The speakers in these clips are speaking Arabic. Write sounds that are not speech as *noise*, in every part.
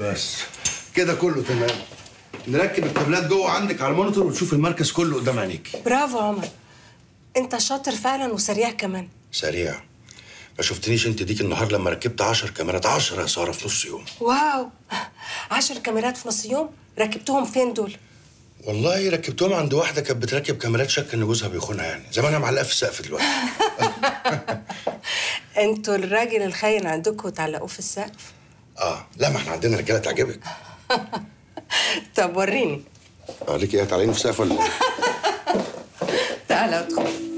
بس. كده كله تمام. نركب الكابلات جوه عندك على المونيتور وتشوف المركز كله قدام عينيكي برافو عمر. انت شاطر فعلا وسريع كمان. سريع. ما شفتنيش انت ديك النهار لما ركبت 10 كاميرات. 10 يا سارة في نص يوم. واو. عشر كاميرات في نص يوم؟ ركبتهم فين دول؟ والله ركبتهم عند واحدة كانت بتركب كاميرات شك إن جوزها بيخونها يعني. زمانها معلقة في السقف دلوقتي. *laughs* أنتوا الراجل الخاين عندكم تعلقوه في السقف؟ آه. لا ما إحنا عندنا رجالة تعجبك. *laughs* طب وريني. آه ليكي إيه؟ تعالين في السقف ولا إيه؟ *laughs* تعالى ادخل.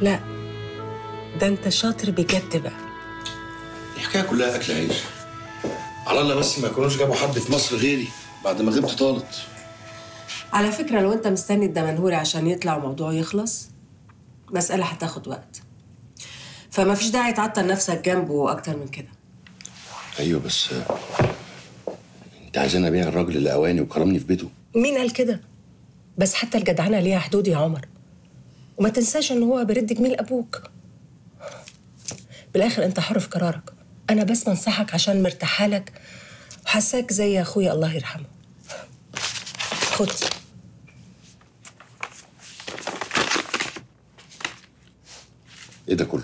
لا. ده انت شاطر بجد بقى. الحكاية كلها أكل عيش. على الله بس ما يكونوش جابوا حد في مصر غيري بعد ما غبت طالت. على فكرة لو انت مستني الدمنهوري عشان يطلع الموضوع يخلص مسألة هتاخد وقت. فما فيش داعي تعطل نفسك جنبه أكتر من كده. أيوه بس انت عايزين ابيع الراجل اللي اواني وكرمني في بيته. مين قال كده؟ بس حتى الجدعنة ليها حدود يا عمر. وما تنساش إن هو برد جميل أبوك. بالآخر أنت حر في قرارك. أنا بس بنصحك عشان مرتاحه لك وحاساك زي أخويا الله يرحمه. خد. إيه ده كله؟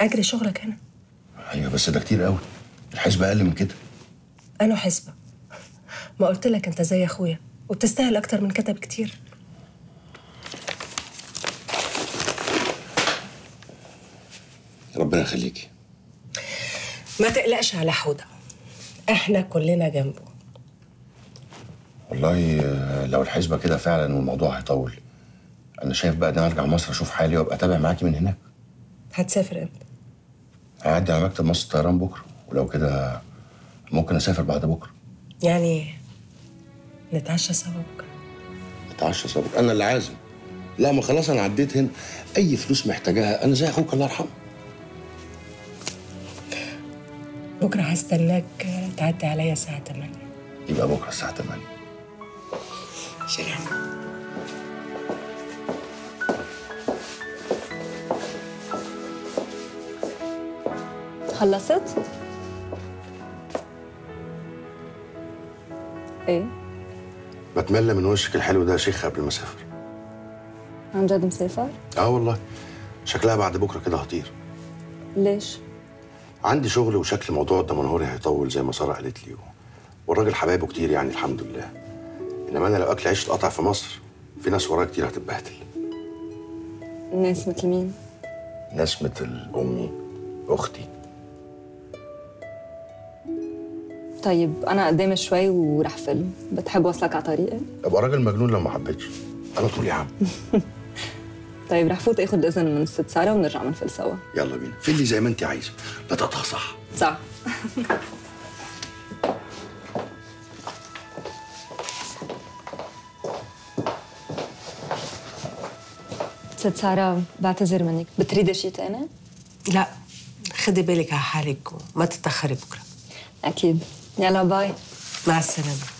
أجري شغلك هنا أيوه بس ده كتير قوي الحسبة أقل من كده. أنا حسبة. ما قلت لك أنت زي أخويا وبتستاهل أكتر من كده بكتير ربنا يخليكي. ما تقلقش على حوده إحنا كلنا جنبه. والله لو الحسبة كده فعلا والموضوع هيطول أنا شايف بقى إن أنا أرجع مصر أشوف حالي وأبقى أتابع معاكي من هناك. هتسافر إمتى؟ هعدي على مكتب مصر الطيران بكرة ولو كده ممكن أسافر بعد بكرة. يعني نتعشى سوا بكرة. نتعشى سوا أنا اللي عازم. لا ما خلاص أنا عديت هنا. أي فلوس محتاجاها أنا زي أخوك الله يرحمه. بكرة هستناك تعدي عليا الساعة 8 يبقى بكرة الساعة 8 سلام خلصت؟ إيه؟ بتملى من وشك الحلو ده يا شيخ قبل ما أسافر عن جد مسافر؟ آه والله شكلها بعد بكرة كده هطير ليش؟ عندي شغل وشكل موضوع الدمنهوري هيطول زي ما سارة قالت لي والراجل حبايبه كتير يعني الحمد لله. إنما أنا لو أكل عيش اتقطع في مصر في ناس ورايا كتير هتتبهدل. الناس مثل مين؟ ناس مثل أمي أختي. طيب أنا قدامي شوي ورح فيلم. بتحب وصلك على طريقي؟ أبقى راجل مجنون لو ما حبيتش. أنا طول يا عم. *laughs* طيب رح فوت اخذ إذن من الست سارة ونرجع منفل سوا. يلا بينا. فيلي زي ما انت عايزة. بتقطع صح. صح. *laughs* ست سارة بعتذر منك. بتريدي شيء تاني؟ لا. خدي بالك على حالك وما تتأخري بكرة. أكيد. يلا باي. مع السلامة.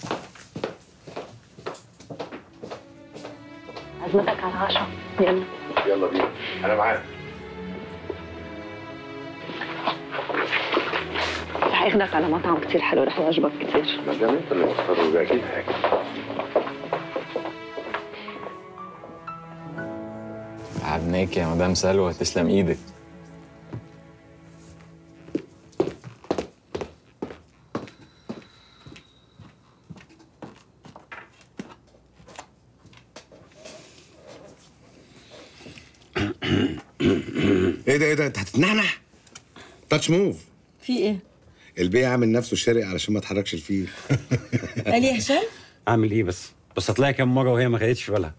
عزمتك على العشاء يلا. يلا بينا. أنا معاك. رح أخدك على مطعم كتير حلو رح يعجبك كتير. ما دام أنت اللي مختار يبقى أكيد حاجة. عبناك يا مدام سلوى تسلم إيدك. إيه ده إيه ده؟ انت هتتنحنح تاتش موف في إيه؟ البيع عامل نفسه شارق علشان ما تحركش الفيل. *laughs* قال يا هشام؟ اعمل إيه بس؟ بس هتلاقي كام مرة وهي ما خدتش بالها.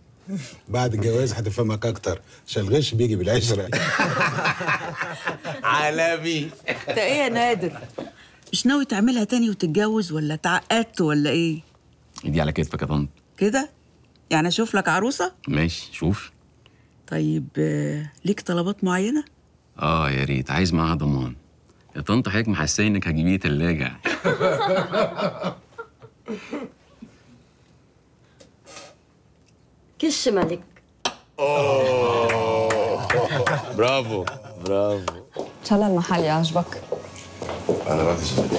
بعد الجواز هتفهمك أكتر. عشان الغش بيجي بالعشرة. *laughs* عالمي. انت إيه يا نادر؟ مش ناوي تعملها تاني وتتجوز ولا اتعقدت ولا إيه؟ ايدي على كتفك يا طنط. كده؟ يعني أشوف لك عروسة؟ ماشي شوف. طيب آه، ليك طلبات معينة؟ آه يا ريت. عايز معاها ضمان. يا طنط حضرتك محسساني إنك هتجيبي لي تلاجة. *laughs* كش ملك. برافو. برافو. إن شاء الله المحل يعجبك. أنا راضي زمان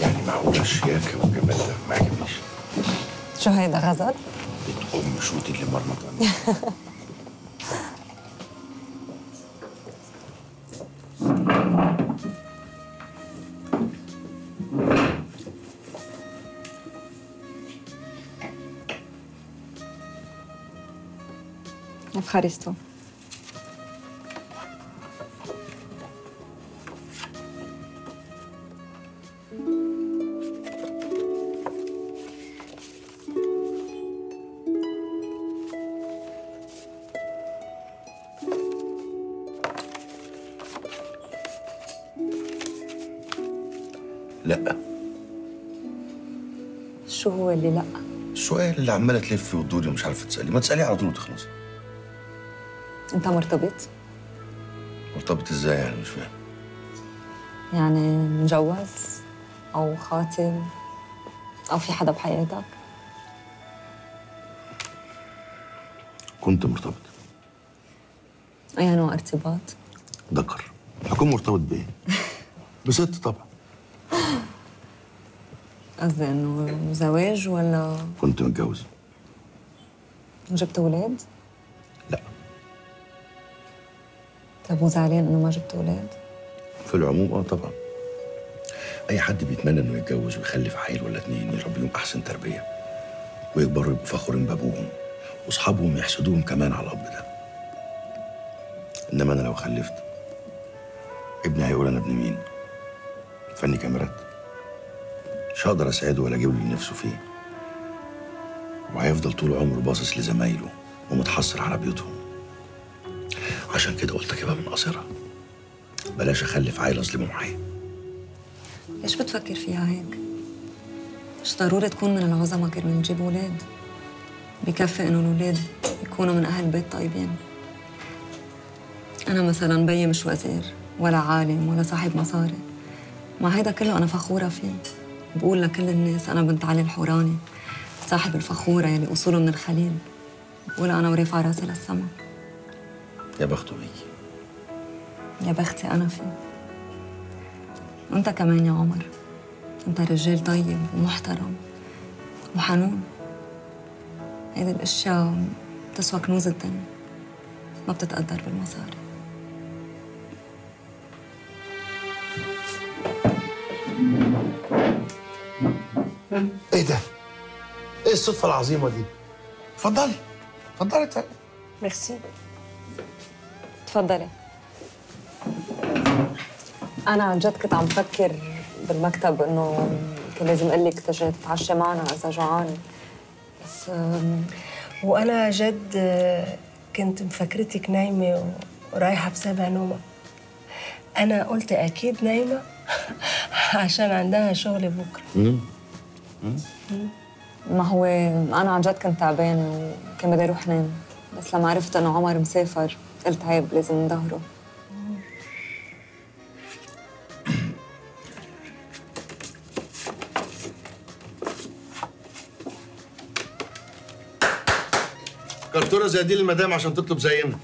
يعني معقوله الشياكه والجمال ده ما عجبنيش شو هيدا غزل؟ ام شوتي اللي مرمطة. *laughs* افخارستو لا. شو هو اللي لا؟ السؤال اللي عمالة تلفي وتدوري ومش عارفة تسألي. ما تسألي على طول وتخلصي. انت مرتبط؟ مرتبط إزاي يعني؟ مش فاهم. يعني مجوز أو خاطب أو في حدا بحياتك؟ كنت مرتبط. اي نوع ارتباط؟ ذكر. هكون مرتبط بإيه؟ *laughs* بست طبعا. قصدي إنه زواج ولا؟ كنت متجوز. جبت أولاد؟ طيب وزعلان إنه ما جبت أولاد؟ في العموم آه طبعا. أي حد بيتمنى إنه يتجوز ويخلف عيل ولا اتنين يربيهم أحسن تربية ويكبروا يبقوا فخورين بأبوهم وأصحابهم يحسدوهم كمان على الأب ده. إنما أنا لو خلفت ابني هيقول أنا ابن مين؟ فني كاميرات. مش هقدر أساعده ولا أجيب اللي نفسه فيه. وهيفضل طول عمره باصص لزمايله ومتحسر على بيوتهم. عشان كده قلت أجيبها من قصرها. بلاش أخلف عيل أظلمه معايا. ليش بتفكر فيها هيك؟ مش ضروري تكون من العظمة كرمال تجيب أولاد بكفي إنه الاولاد يكونوا من أهل بيت طيبين. أنا مثلا بيي مش وزير ولا عالم ولا صاحب مصاري. مع هيدا كله أنا فخورة فيه. بقول لكل الناس أنا بنت علي الحوراني صاحب الفخورة يلي أصوله من الخليل. بقول أنا ورافعة راسي للسما. يا بخته بيكي. يا بختي أنا فيه وانت كمان يا عمر. أنت رجال طيب ومحترم وحنون. هيدي الأشياء بتسوى كنوز الدنيا ما بتتقدر بالمصاري. إيه ده؟ إيه الصدفة العظيمة دي؟ اتفضلي. اتفضلي. تعالي ميرسي تفضلي. أنا عن جد كنت عم فكر بالمكتب إنه كان لازم أقول لك تجي تتعشى معنا إذا جوعانه بس وأنا جد آه، كنت مفكرتك نايمة ورايحة بسبع نومة. أنا قلت أكيد نايمة *laughs* عشان عندها شغل بكرة. ما هو أنا عن جد كنت تعبانة وكان بدي أروح نام. بس لما عرفت إنه عمر مسافر قلت عيب لازم نظهره كرتونة زي دي للمدام عشان تطلب زينا.